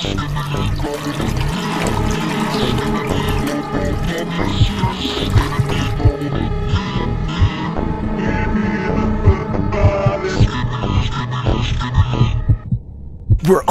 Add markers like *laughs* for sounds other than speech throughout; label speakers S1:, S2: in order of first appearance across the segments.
S1: Thank you.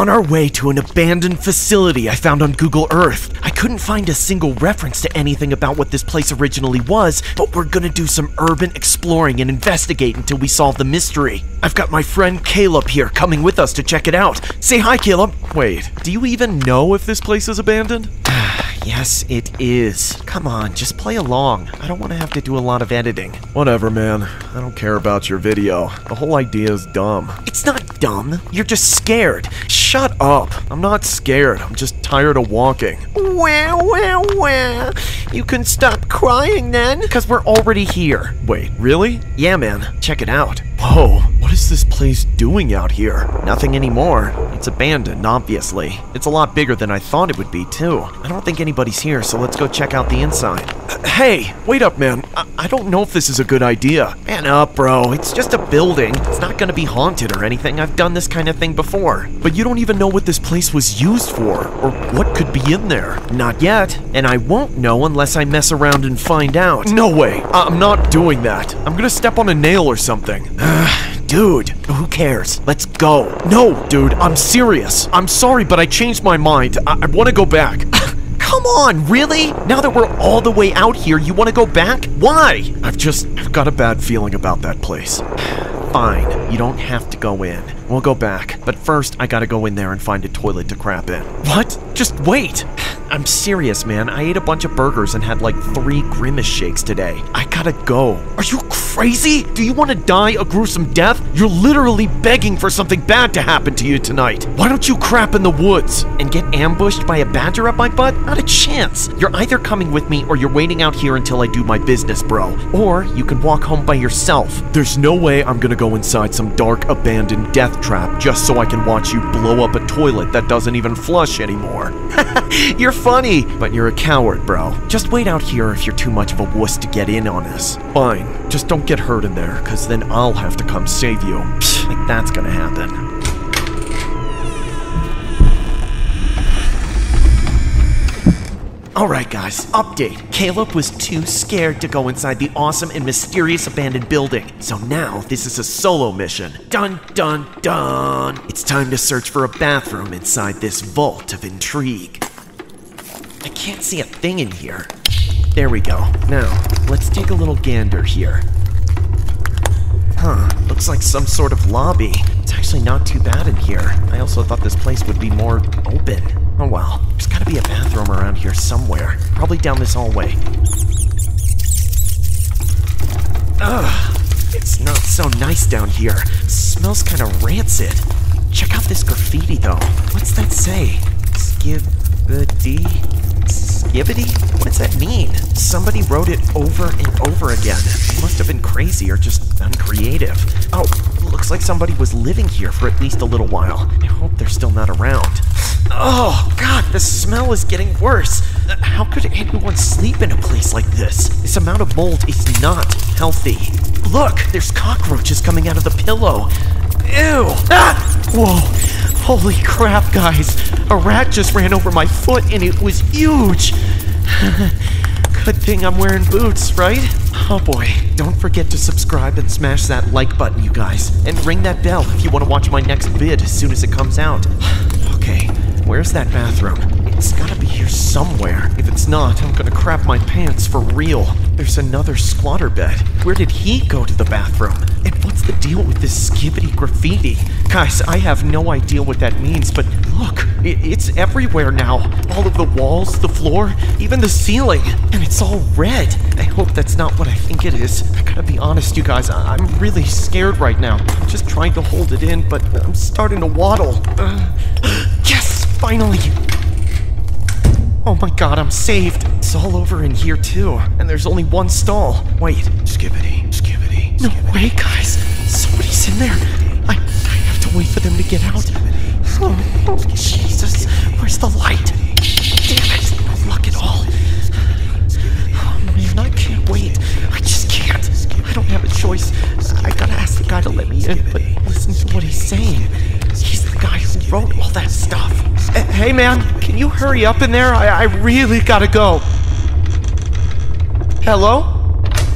S1: On our way to an abandoned facility I found on Google Earth. I couldn't find a single reference to anything about what this place originally was, but we're gonna do some urban exploring and investigate until we solve the mystery. I've got my friend Caleb here coming with us to check it out. Say hi, Caleb. Wait, do you even know if this place is abandoned? *sighs* yes, it is. Come on, just play along. I don't want to have to do a lot of editing. Whatever, man. I don't care about your video. The whole idea is dumb. It's not dumb. You're just scared. Shut up. I'm not scared. I'm just tired of walking. Well, well, well. You can stop crying then. Because we're already here. Wait, really? Yeah, man. Check it out. Whoa, what is this place doing out here? Nothing anymore. It's abandoned, obviously. It's a lot bigger than I thought it would be, too. I don't think anybody's here, so let's go check out the inside. Uh, *clears throat* hey, wait up, man. I, I don't know if this is a good idea. Man up, bro. It's just a building. It's not gonna be haunted or anything. I've done this kind of thing before. But you don't even know what this place was used for, or what could be in there. Not yet. And I won't know unless I mess around and find out. No way. I'm not doing that. I'm gonna step on a nail or something. *sighs* Dude, who cares? Let's go. No, dude, I'm serious. I'm sorry, but I changed my mind. I, I want to go back. *laughs* Come on, really? Now that we're all the way out here, you want to go back? Why? I've just I've got a bad feeling about that place. *sighs* Fine, you don't have to go in. We'll go back, but first I gotta go in there and find a toilet to crap in. What? Just wait! I'm serious, man. I ate a bunch of burgers and had like three Grimace shakes today. I gotta go. Are you crazy? Do you want to die a gruesome death? You're literally begging for something bad to happen to you tonight. Why don't you crap in the woods and get ambushed by a badger up my butt? Not a chance. You're either coming with me or you're waiting out here until I do my business, bro. Or you can walk home by yourself. There's no way I'm gonna go inside some dark, abandoned death trap just so I can watch you blow up a toilet that doesn't even flush anymore. *laughs* you're funny, but you're a coward, bro. Just wait out here if you're too much of a wuss to get in on us. Fine, just don't get hurt in there, cause then I'll have to come save you. Like that's gonna happen. Alright guys, update. Caleb was too scared to go inside the awesome and mysterious abandoned building. So now this is a solo mission. Dun dun dun! It's time to search for a bathroom inside this vault of intrigue. I can't see a thing in here. There we go. Now, let's take a little gander here. Huh, looks like some sort of lobby. It's actually not too bad in here. I also thought this place would be more open. Oh well, there's gotta be a bathroom around here somewhere. Probably down this hallway. Ugh, it's not so nice down here. smells kinda rancid. Check out this graffiti though. What's that say? Skibidi? Skibbity? What does that mean? Somebody wrote it over and over again. It must have been crazy or just uncreative. Oh, looks like somebody was living here for at least a little while. I hope they're still not around. Oh, God, the smell is getting worse. How could anyone sleep in a place like this? This amount of mold is not healthy. Look, there's cockroaches coming out of the pillow. Ew! Ah! Whoa! Holy crap, guys! A rat just ran over my foot and it was huge! *laughs* Good thing I'm wearing boots, right? Oh boy. Don't forget to subscribe and smash that like button, you guys. And ring that bell if you want to watch my next vid as soon as it comes out. *sighs* okay, where's that bathroom? It's gotta be here somewhere. If it's not, I'm gonna crap my pants for real. There's another squatter bed. Where did he go to the bathroom? And what's the deal with this skibbity graffiti? Guys, I have no idea what that means, but look, i- it's everywhere now. All of the walls, the floor, even the ceiling. And it's all red. I hope that's not what I think it is. I gotta be honest, you guys, I- I'm really scared right now. I'm just trying to hold it in, but I'm starting to waddle. Uh, *gasps* yes, finally! Oh my god, I'm saved. It's all over in here too. And there's only one stall. Wait. Skibbity, skibbity. No way, guys. Somebody's in there. I, I have to wait for them to get out. Oh, oh, Jesus. Where's the light? Damn it. No luck at all. Oh man, I can't wait. I just can't. I don't have a choice. I gotta ask the guy to let me in, but listen to what he's saying. He's the guy who wrote all that stuff. E- Hey man, can you hurry up in there? I, I really gotta go. Hello?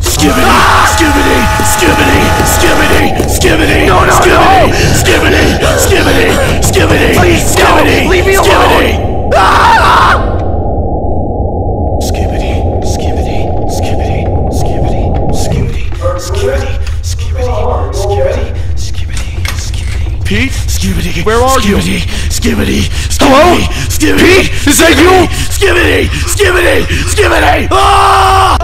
S2: Skibbity, skibbity, skibbity, skibbity, skibbity,
S1: No, no,
S2: skibbity,
S1: no!
S2: skibbity, skibbity, skibbity,
S1: Please, no! Leave me
S2: skibbity.
S1: alone! Ah!
S2: Skibbity, skibbity, skibbity, skibbity, skibbity, skibbity, skibbity, skibbity, skibbity, skibbity.
S1: Pete?
S2: Skibbity,
S1: Where are you?
S2: skibbity, Skibbity,
S1: Hello? Is that you?
S2: Skibbity, skibbity, skibbity, Ah!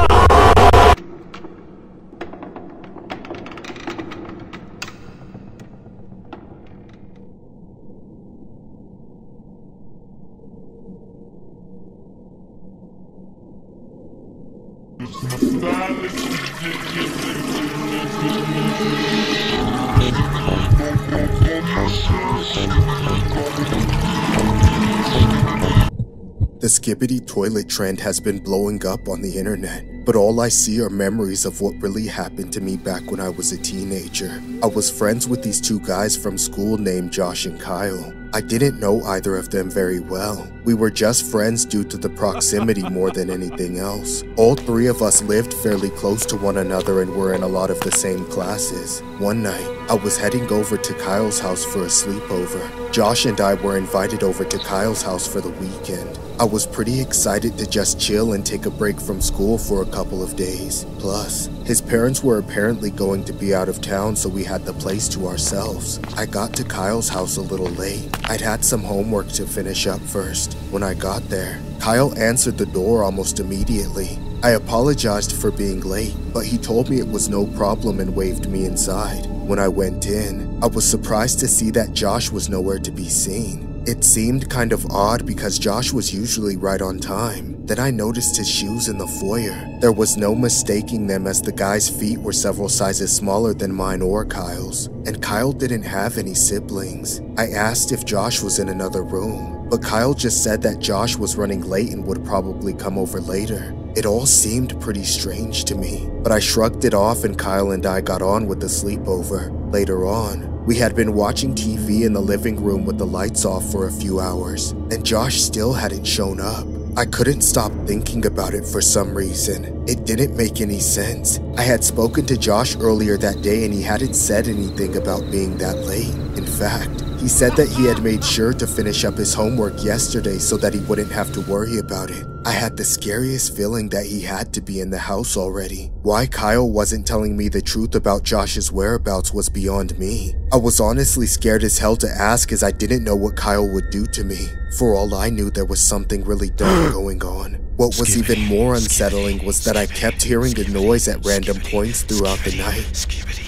S3: The skibbity toilet trend has been blowing up on the internet, but all I see are memories of what really happened to me back when I was a teenager. I was friends with these two guys from school named Josh and Kyle. I didn't know either of them very well. We were just friends due to the proximity more than anything else. All three of us lived fairly close to one another and were in a lot of the same classes. One night, I was heading over to Kyle's house for a sleepover. Josh and I were invited over to Kyle's house for the weekend. I was pretty excited to just chill and take a break from school for a couple of days. Plus, his parents were apparently going to be out of town, so we had the place to ourselves. I got to Kyle's house a little late. I'd had some homework to finish up first. When I got there, Kyle answered the door almost immediately. I apologized for being late, but he told me it was no problem and waved me inside. When I went in, I was surprised to see that Josh was nowhere to be seen. It seemed kind of odd because Josh was usually right on time. Then I noticed his shoes in the foyer. There was no mistaking them as the guy's feet were several sizes smaller than mine or Kyle's, and Kyle didn't have any siblings. I asked if Josh was in another room, but Kyle just said that Josh was running late and would probably come over later. It all seemed pretty strange to me, but I shrugged it off and Kyle and I got on with the sleepover. Later on, we had been watching TV in the living room with the lights off for a few hours, and Josh still hadn't shown up. I couldn't stop thinking about it for some reason. It didn't make any sense. I had spoken to Josh earlier that day and he hadn't said anything about being that late. In fact, he said that he had made sure to finish up his homework yesterday so that he wouldn't have to worry about it. I had the scariest feeling that he had to be in the house already. Why Kyle wasn't telling me the truth about Josh's whereabouts was beyond me. I was honestly scared as hell to ask as I didn't know what Kyle would do to me. For all I knew, there was something really dark *gasps* going on. What was even more unsettling was that I kept hearing a noise at random points throughout the night.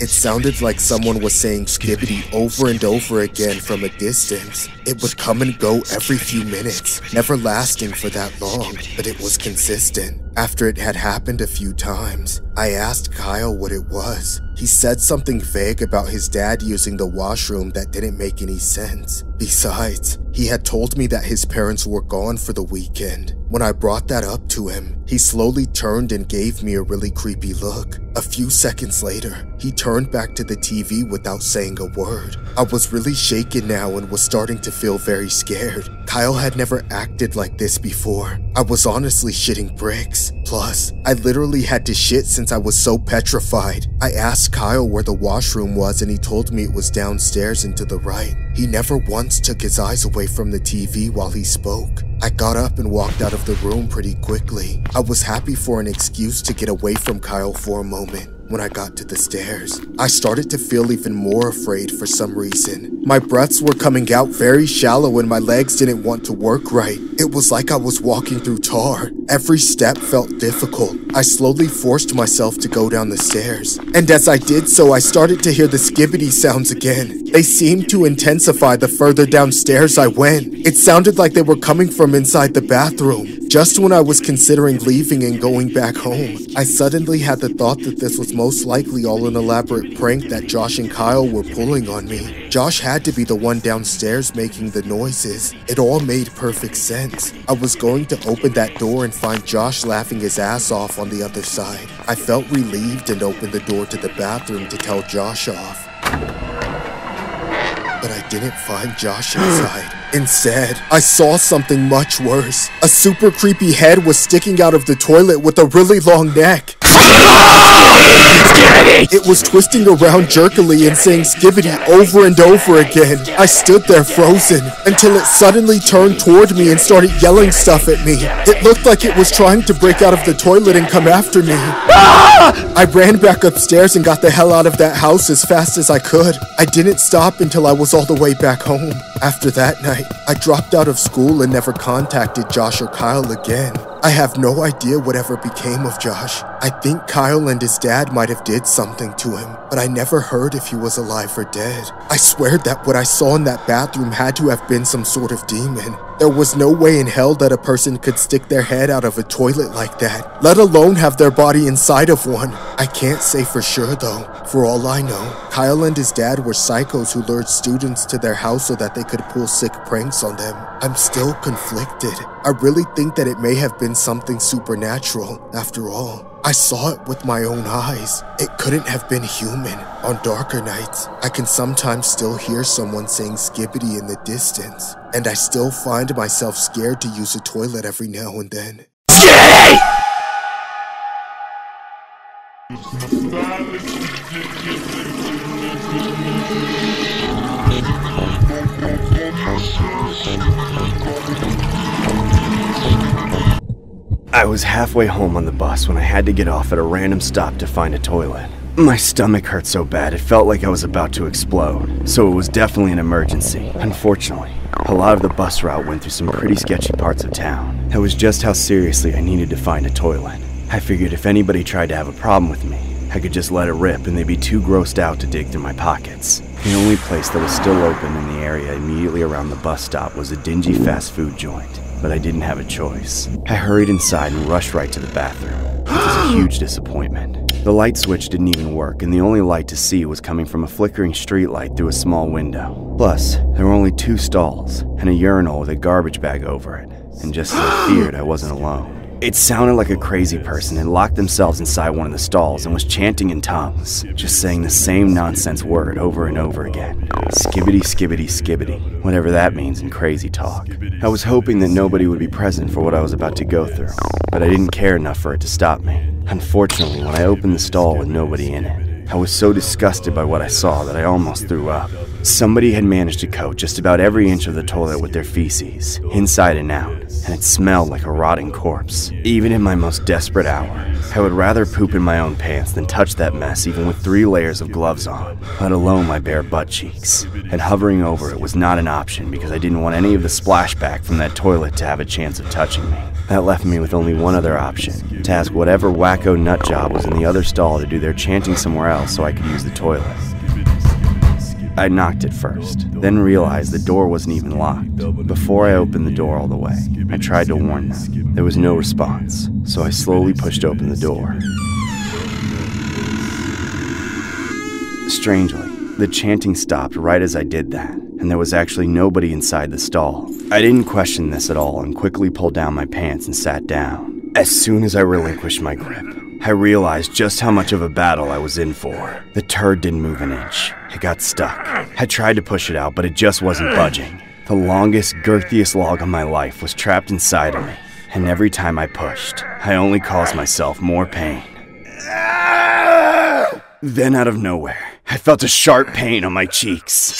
S3: It sounded like someone was saying skibbity over and over again from a distance. It would come and go every few minutes, never lasting for that long, but it was consistent. After it had happened a few times, I asked Kyle what it was. He said something vague about his dad using the washroom that didn't make any sense. Besides, he had told me that his parents were gone for the weekend. When I brought that up to him, he slowly turned and gave me a really creepy look. A few seconds later, he turned back to the TV without saying a word. I was really shaken now and was starting to feel very scared. Kyle had never acted like this before. I was honestly shitting bricks. Plus, I literally had to shit since I was so petrified. I asked Kyle where the washroom was and he told me it was downstairs and to the right. He never once took his eyes away from the TV while he spoke. I got up and walked out of the room pretty quickly. I was happy for an excuse to get away from Kyle for a moment. When I got to the stairs, I started to feel even more afraid for some reason. My breaths were coming out very shallow and my legs didn't want to work right. It was like I was walking through tar. Every step felt difficult. I slowly forced myself to go down the stairs. And as I did so, I started to hear the skibbity sounds again. They seemed to intensify the further downstairs I went. It sounded like they were coming from inside the bathroom. Just when I was considering leaving and going back home, I suddenly had the thought that this was most likely all an elaborate prank that Josh and Kyle were pulling on me. Josh had to be the one downstairs making the noises. It all made perfect sense. I was going to open that door and find Josh laughing his ass off on the other side. I felt relieved and opened the door to the bathroom to tell Josh off. But I didn't find Josh inside. *gasps* Instead, I saw something much worse. A super creepy head was sticking out of the toilet with a really long neck. It was twisting around jerkily and saying skibbity over and over again. I stood there frozen until it suddenly turned toward me and started yelling stuff at me. It looked like it was trying to break out of the toilet and come after me. I ran back upstairs and got the hell out of that house as fast as I could. I didn't stop until I was all the way back home. After that night, I dropped out of school and never contacted Josh or Kyle again. I have no idea whatever became of Josh. I think Kyle and his dad might have did something to him, but I never heard if he was alive or dead. I swear that what I saw in that bathroom had to have been some sort of demon. There was no way in hell that a person could stick their head out of a toilet like that, let alone have their body inside of one. I can't say for sure though. For all I know, Kyle and his dad were psychos who lured students to their house so that they could pull sick pranks on them. I'm still conflicted. I really think that it may have been something supernatural, after all. I saw it with my own eyes. It couldn't have been human. On darker nights, I can sometimes still hear someone saying skibbity in the distance, and I still find myself scared to use a toilet every now and then.
S4: I was halfway home on the bus when I had to get off at a random stop to find a toilet. My stomach hurt so bad it felt like I was about to explode, so it was definitely an emergency. Unfortunately, a lot of the bus route went through some pretty sketchy parts of town. That was just how seriously I needed to find a toilet. I figured if anybody tried to have a problem with me, I could just let it rip and they'd be too grossed out to dig through my pockets. The only place that was still open in the area immediately around the bus stop was a dingy fast food joint, but I didn't have a choice. I hurried inside and rushed right to the bathroom, which was a *gasps* huge disappointment. The light switch didn't even work, and the only light to see was coming from a flickering streetlight through a small window. Plus, there were only two stalls and a urinal with a garbage bag over it, and just as I feared, I wasn't alone. It sounded like a crazy person had locked themselves inside one of the stalls and was chanting in tongues, just saying the same nonsense word over and over again. Skibbity, skibbity, skibbity, whatever that means in crazy talk. I was hoping that nobody would be present for what I was about to go through, but I didn't care enough for it to stop me. Unfortunately, when I opened the stall with nobody in it, I was so disgusted by what I saw that I almost threw up. Somebody had managed to coat just about every inch of the toilet with their feces, inside and out, and it smelled like a rotting corpse. Even in my most desperate hour, I would rather poop in my own pants than touch that mess even with three layers of gloves on, let alone my bare butt cheeks. And hovering over it was not an option because I didn't want any of the splashback from that toilet to have a chance of touching me. That left me with only one other option to ask whatever wacko nut job was in the other stall to do their chanting somewhere else so I could use the toilet. I knocked it first, then realized the door wasn't even locked. Before I opened the door all the way, I tried to warn them. There was no response, so I slowly pushed open the door. Strangely, the chanting stopped right as I did that, and there was actually nobody inside the stall. I didn't question this at all and quickly pulled down my pants and sat down. As soon as I relinquished my grip, I realized just how much of a battle I was in for. The turd didn't move an inch. It got stuck. I tried to push it out, but it just wasn't budging. The longest, girthiest log of my life was trapped inside of me, and every time I pushed, I only caused myself more pain. Then, out of nowhere, I felt a sharp pain on my cheeks.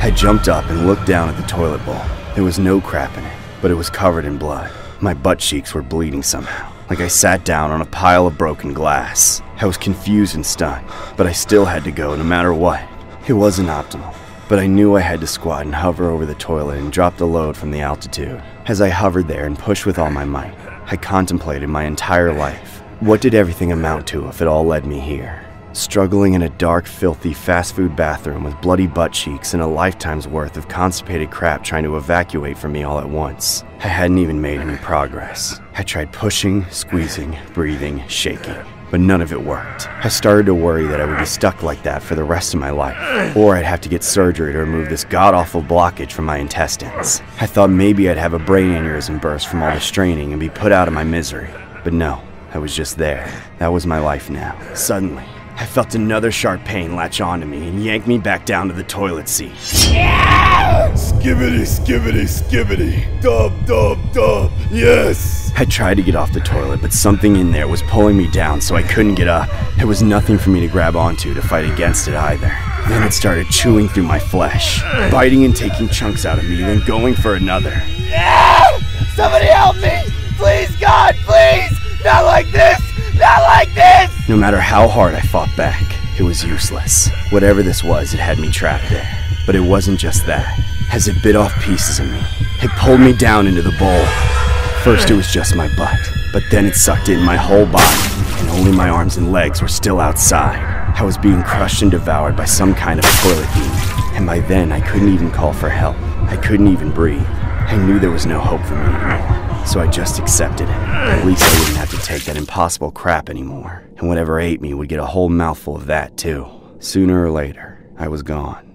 S4: I jumped up and looked down at the toilet bowl. There was no crap in it, but it was covered in blood. My butt cheeks were bleeding somehow, like I sat down on a pile of broken glass. I was confused and stunned, but I still had to go no matter what. It wasn't optimal, but I knew I had to squat and hover over the toilet and drop the load from the altitude. As I hovered there and pushed with all my might, I contemplated my entire life. What did everything amount to if it all led me here? Struggling in a dark, filthy fast food bathroom with bloody butt cheeks and a lifetime's worth of constipated crap trying to evacuate from me all at once. I hadn't even made any progress. I tried pushing, squeezing, breathing, shaking, but none of it worked. I started to worry that I would be stuck like that for the rest of my life, or I'd have to get surgery to remove this god awful blockage from my intestines. I thought maybe I'd have a brain aneurysm burst from all the straining and be put out of my misery, but no. I was just there. That was my life now. Suddenly, I felt another sharp pain latch onto me and yank me back down to the toilet seat.
S2: Skibbity, skibbity, skibbity. Dub, dub, dub. Yes.
S4: I tried to get off the toilet, but something in there was pulling me down so I couldn't get up. There was nothing for me to grab onto to fight against it either. Then it started chewing through my flesh, biting and taking chunks out of me, then going for another.
S2: Somebody help me! Please, God, please! Not like this! Not like this!
S4: No matter how hard I fought back, it was useless. Whatever this was, it had me trapped there. But it wasn't just that. As it bit off pieces of me, it pulled me down into the bowl. First, it was just my butt, but then it sucked in my whole body, and only my arms and legs were still outside. I was being crushed and devoured by some kind of toilet demon, and by then I couldn't even call for help. I couldn't even breathe. I knew there was no hope for me anymore, so I just accepted it. At least I wouldn't have to take that impossible crap anymore, and whatever ate me would get a whole mouthful of that too. Sooner or later, I was gone.